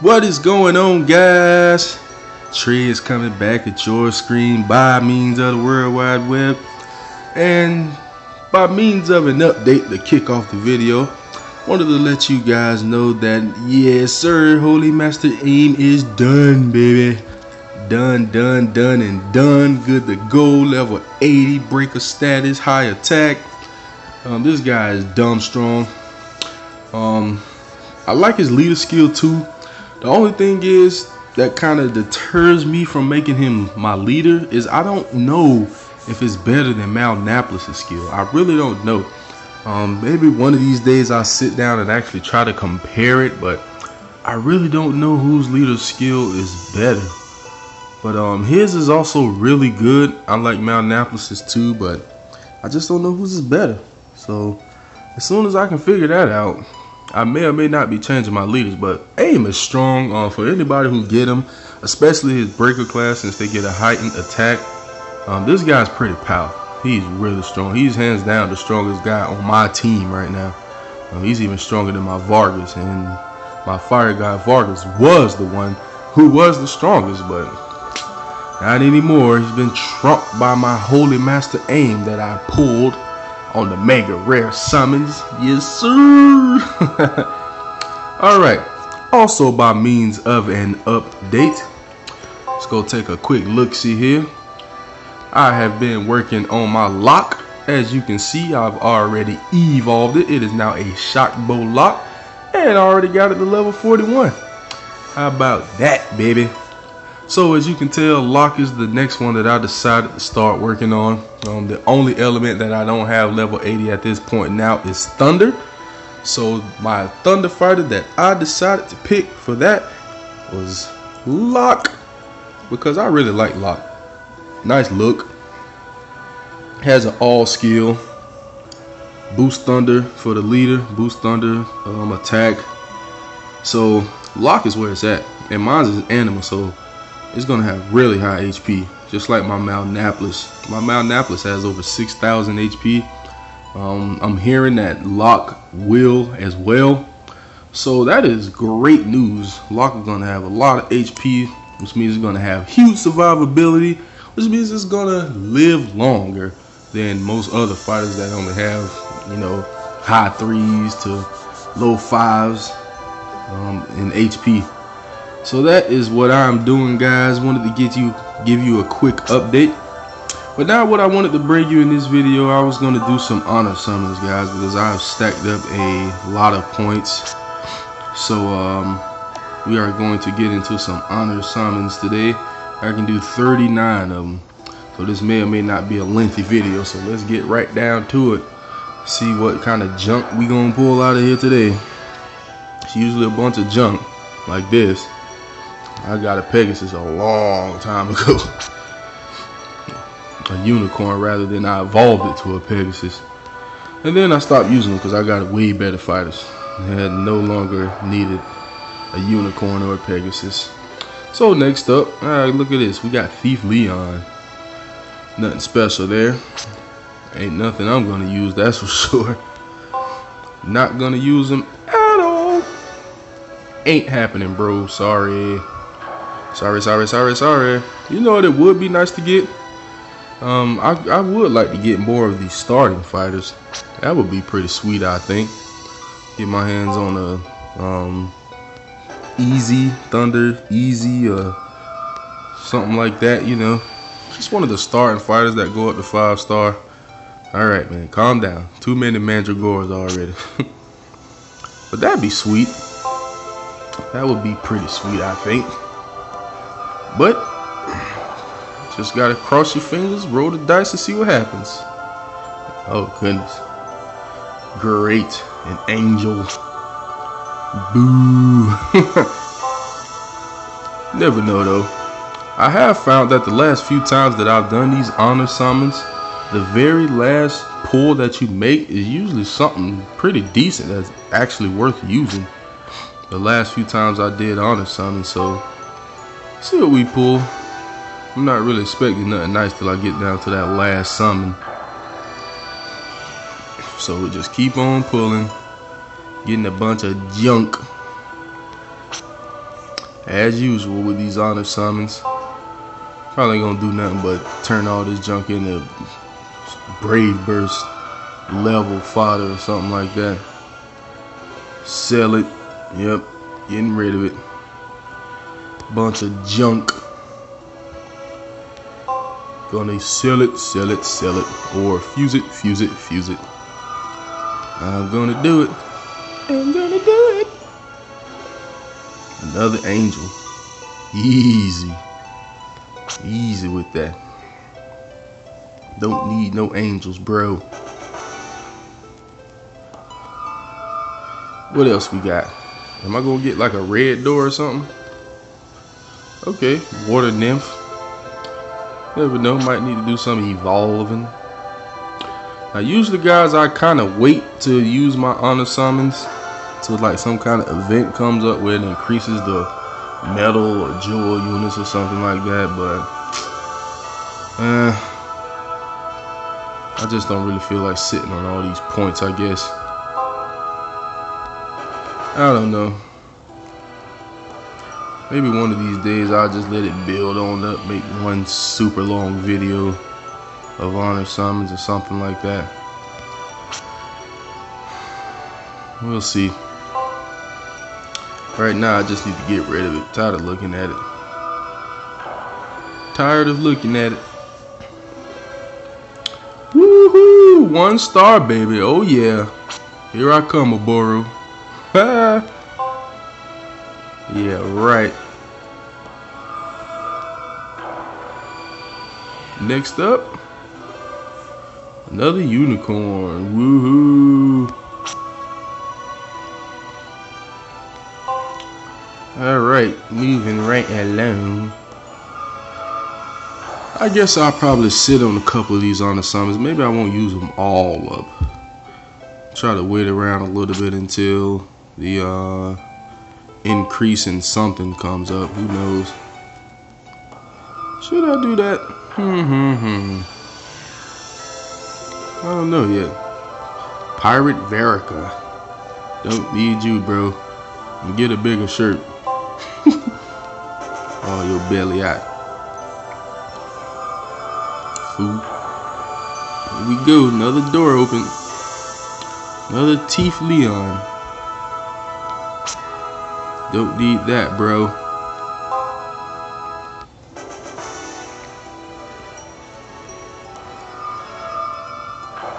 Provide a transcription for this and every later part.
What is going on, guys? Trey is coming back at your screen by means of the World Wide Web. And by means of an update to kick off the video, wanted to let you guys know that, yes, sir, Holy Master Aem is done, baby. Done, done, done, and done. Good to go. Level 80, breaker status, high attack. Um, this guy is dumb strong. Um, I like his leader skill too. The only thing is that kind of deters me from making him my leader is I don't know if it's better than Malnapolis' skill. I really don't know. Um, maybe one of these days I'll sit down and actually try to compare it, but I really don't know whose leader skill is better. But um, his is also really good. I like Malnapolis' too, but I just don't know whose is better. So as soon as I can figure that out, I may or may not be changing my leaders, but Aem is strong uh, for anybody who get him, especially his breaker class since they get a heightened attack. Um, this guy's pretty powerful. He's really strong. He's hands down the strongest guy on my team right now. Um, he's even stronger than my Vargas, and my fire guy Vargas was the one who was the strongest, but not anymore. He's been trumped by my holy master Aem that I pulled on the mega rare summons. Yes, sir. All right. Also, by means of an update, let's go take a quick look see here. I have been working on my Loch. As you can see, I've already evolved it. It is now a shock bow Loch, and I already got it to level 41. How about that, baby? So as you can tell, Loch is the next one that I decided to start working on. Um, the only element that I don't have level 80 at this point now is Thunder. So my Thunder fighter that I decided to pick for that was Loch. Because I really like Loch. Nice look. Has an all skill. Boost Thunder for the leader. Boost Thunder um, attack. So Loch is where it's at. And mine is animal, so it's gonna have really high HP, just like my Malnapolis. My Malnapolis has over 6,000 HP. Um, I'm hearing that Loch will as well. So that is great news. Loch is gonna have a lot of HP, which means it's gonna have huge survivability, which means it's gonna live longer than most other fighters that only have, you know, high threes to low fives um, in HP. So that is what I'm doing guys. Wanted to get you give you a quick update. But now what I wanted to bring you in this video, I was going to do some honor summons guys because I've stacked up a lot of points. So um, we are going to get into some honor summons today. I can do 39 of them. So this may or may not be a lengthy video. So let's get right down to it. See what kind of junk we gonna pull out of here today. It's usually a bunch of junk like this. I got a Pegasus a long time ago. a unicorn rather than I evolved it to a Pegasus. And then I stopped using them because I got way better fighters. Had no longer needed a unicorn or a Pegasus. So next up, alright, look at this. We got Thief Leon. Nothing special there. Ain't nothing I'm gonna use, that's for sure. Not gonna use him at all. Ain't happening, bro. Sorry. Sorry, sorry, sorry, sorry. You know what it would be nice to get? Um, I, I would like to get more of these starting fighters. That would be pretty sweet, I think. Get my hands on a um, Eze thunder, easy, uh, something like that. You know, just one of the starting fighters that go up to five star. All right, man, calm down. Too many mandragores already. but that'd be sweet. That would be pretty sweet, I think. But just gotta cross your fingers, roll the dice, and see what happens. Oh goodness. Great. An angel. Boo. Never know though. I have found that the last few times that I've done these honor summons, the very last pull that you make is usually something pretty decent that's actually worth using. The last few times I did honor summons, so See what we pull. I'm not really expecting nothing nice till I get down to that last summon. So we just keep on pulling. Getting a bunch of junk. as usual with these honor summons. Probably gonna do nothing but turn all this junk into Brave Burst level fodder or something like that. Sell it. Yep, getting rid of it. Bunch of junk. Gonna sell it, sell it, sell it, or fuse it, fuse it, fuse it. I'm gonna do it. I'm gonna do it. Another angel. Easy. Easy with that. Don't need no angels, bro. What else we got? Am I gonna get like a red door or something? Okay, water nymph. Never know, might need to do some evolving. Now usually guys I kinda wait to use my honor summons till like some kind of event comes up where it increases the metal or jewel units or something like that, but uh, I just don't really feel like sitting on all these points, I guess. I don't know. Maybe one of these days I'll just let it build on up, make one super long video of honor summons or something like that. We'll see. Right now I just need to get rid of it. Tired of looking at it. Tired of looking at it. Woohoo! One star, baby. Oh yeah. Here I come, Oboro. yeah, right. Next up, another unicorn. Woohoo! Alright, moving right along. I guess I'll probably sit on a couple of these on the summons. Maybe I won't use them all up. Try to wait around a little bit until the uh, increase in something comes up. Who knows? Should I do that? Hmm, hmm, hmm. I don't know yet. Pirate Verica. Don't need you, bro. And get a bigger shirt. oh, your belly out. Here we go. Another door open. Another Thief Leon. Don't need that, bro.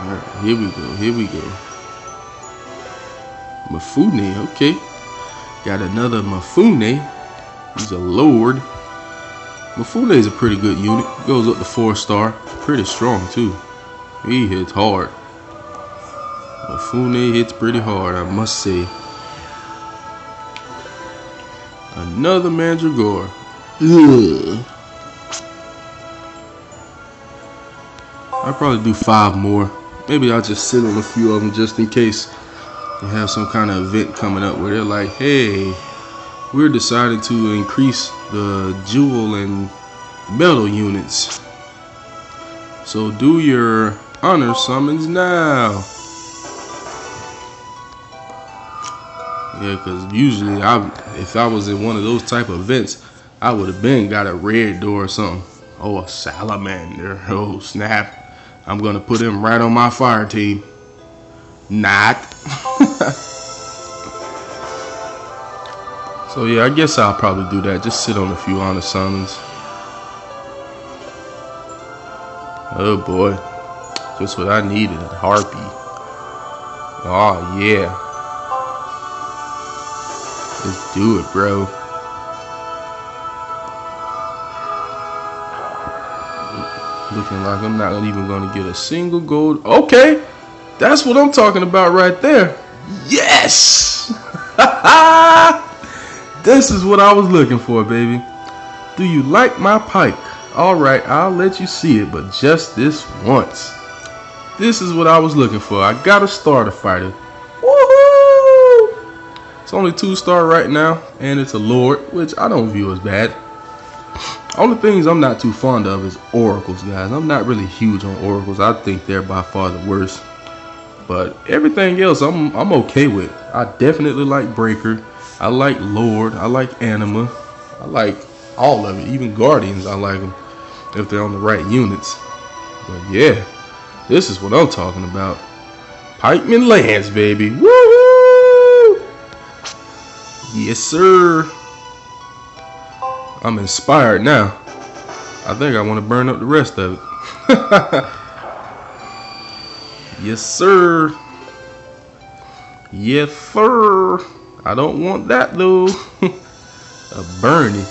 Alright, here we go. Here we go. Mafune, okay. Got another Mafune. He's a lord. Mafune is a pretty good unit. Goes up to four star. Pretty strong too. He hits hard. Mafune hits pretty hard, I must say. Another Mandragora. Ugh. I'll probably do five more. Maybe I'll just sit on a few of them just in case they have some kind of event coming up where they're like, hey, we're deciding to increase the jewel and metal units. So do your honor summons now. Yeah, because usually I, if I was in one of those type of events, I would have been got a red door or something. Oh, a salamander. Oh, snap. I'm going to put him right on my fire team. Not. so yeah, I guess I'll probably do that. Just sit on a few honor summons. Oh boy. Just what I needed. Harpy. Oh yeah. Do it, bro. Looking like I'm not even going to get a single gold. Okay. That's what I'm talking about right there. Yes! this is what I was looking for, baby. Do you like my pike? Alright, I'll let you see it, but just this once. This is what I was looking for. I got to start a fighter. Only two star right now, and it's a lord, which I don't view as bad. Only things I'm not too fond of is oracles, guys. I'm not really huge on oracles. I think they're by far the worst. But everything else, I'm I'm okay with. I definitely like Breaker. I like Lord. I like Anima. I like all of it. Even Guardians, I like them if they're on the right units. But yeah, this is what I'm talking about. Pikeman Lance, baby. Woo! Yes, sir. I'm inspired now. I think I want to burn up the rest of it. yes, sir. Yes, sir. I don't want that though. A Burny.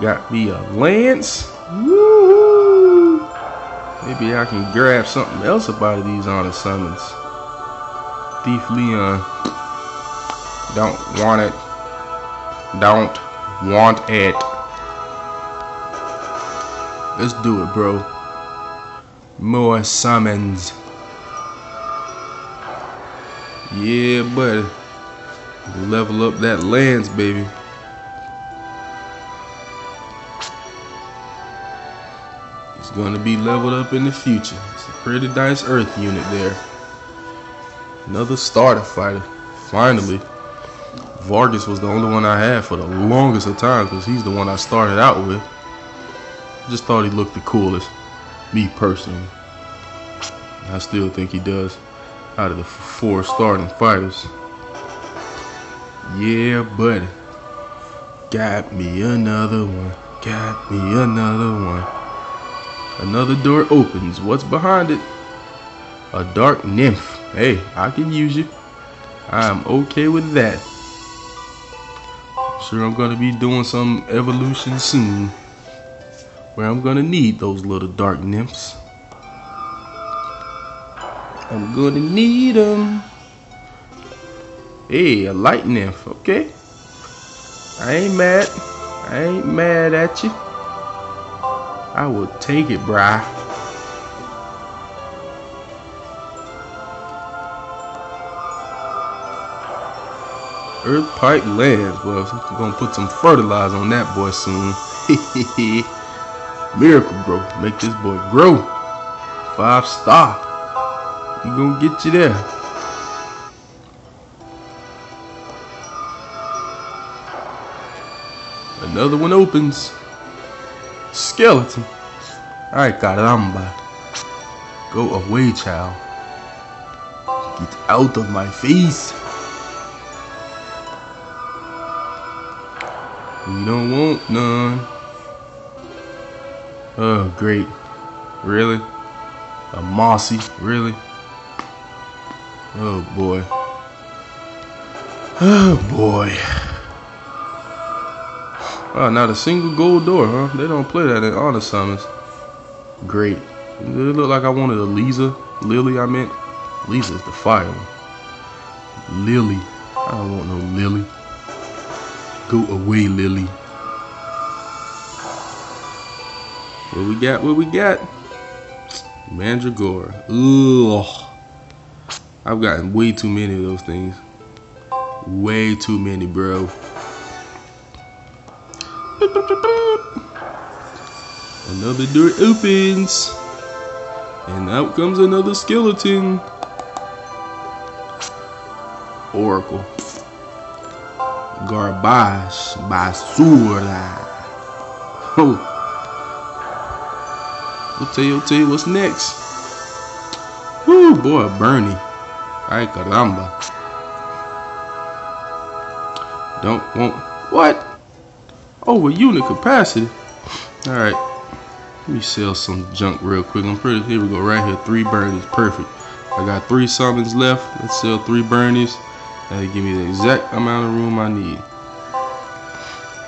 Got me a lance. Woo! Maybe I can grab something else about these honor summons. Thief Leon. Don't want it. Don't want it. Let's do it, bro. More summons. Yeah, buddy. Level up that lance, baby. It's going to be leveled up in the future. It's a pretty nice Earth unit there. Another starter fighter. Finally. Vargas was the only one I had for the longest of time because he's the one I started out with. Just thought he looked the coolest. Me personally. I still think he does. Out of the four starting fighters. Yeah, buddy. Got me another one. Got me another one. Another door opens. What's behind it? A dark nymph. Hey, I can use you. I'm okay with that. Sure, I'm gonna be doing some evolution soon. Where I'm gonna need those little dark nymphs. I'm gonna need them. Hey, a light nymph. Okay. I ain't mad. I ain't mad at you. I will take it, brah. Earth Pipe Lands. Well, we're gonna put some fertilizer on that boy soon. Miracle Grow. Make this boy grow. Five star. You gonna get you there. Another one opens. Skeleton. Ay caramba. Go away, child. Get out of my face. We don't want none. Oh, great. Really? A mossy? Really? Oh, boy. Oh, boy. Oh, not a single gold door, huh? They don't play that in honor summons. Great. It looked like I wanted a Lisa. Lily, I meant. Lisa's the fire one. Lily. I don't want no Lily. Go away, Lily. What we got? What we got? Mandragora. Ugh. I've gotten way too many of those things. Way too many, bro. Another door opens. And out comes another skeleton. Oracle. Garbage. Basura. Oh. I'll tell you, I'll tell you what's next. Woo, boy, Burny. Ay caramba. Don't want what? Over unit capacity. Alright. Let me sell some junk real quick. I'm pretty here we go right here. Three Bernies. Perfect. I got three summons left. Let's sell three Bernies. That'll give me the exact amount of room I need.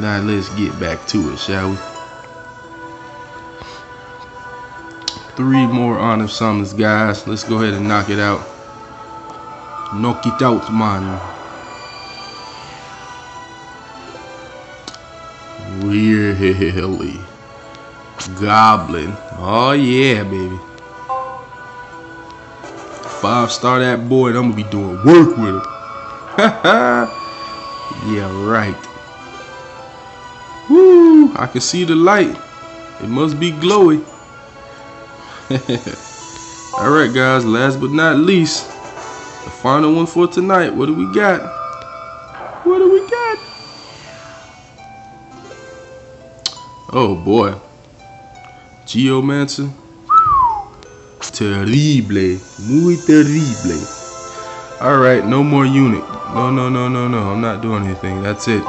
Now let's get back to it, shall we? Three more honor summons, guys. Let's go ahead and knock it out. Knock it out, man. Really? Goblin. Oh, yeah, baby. Five star that boy, and I'm gonna be doing work with him. yeah, right. Woo! I can see the light. It must be glowy. Alright, guys, last but not least, the final one for tonight. What do we got? What do we got? Oh boy. Geomancer. Terrible. Muy terrible. Alright, no more unit. No, no, no, no, no. I'm not doing anything. That's it.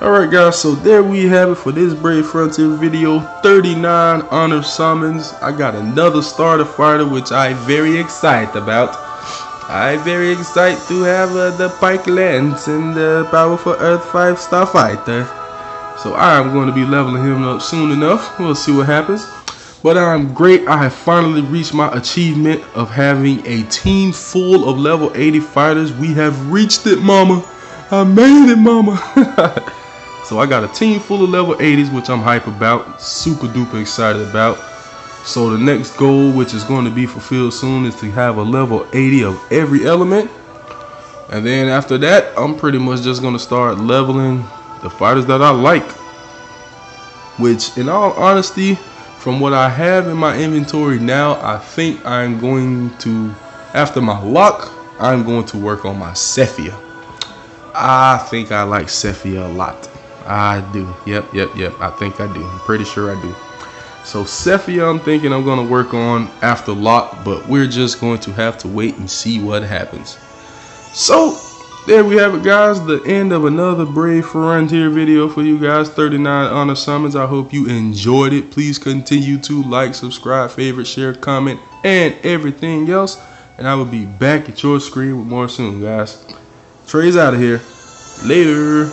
Alright guys, so there we have it for this Brave Frontier video. 39 honor summons. I got another starter fighter which I very excited about. I very excited to have uh, the Pike Lance and the powerful Earth 5 Starfighter. So I'm going to be leveling him up soon enough. We'll see what happens. But I'm great. I have finally reached my achievement of having a team full of level 80 fighters. We have reached it, mama. I made it, mama. So I got a team full of level 80s, which I'm hype about, super duper excited about. So the next goal, which is going to be fulfilled soon, is to have a level 80 of every element. And then after that, I'm pretty much just going to start leveling the fighters that I like. Which, in all honesty, from what I have in my inventory now, I think I'm going to, after my Loch, I'm going to work on my Cephia. I think I like Cephia a lot. I do. Yep, yep, yep. I think I do. I'm pretty sure I do. So Cephia, I'm thinking I'm going to work on after Loch, but we're just going to have to wait and see what happens. So there we have it guys. The end of another brave frontier video for you guys. 39 honor summons. I hope you enjoyed it. Please continue to like subscribe favorite share comment and everything else. And i will be back at your screen with more soon guys. Trey's out of here. Later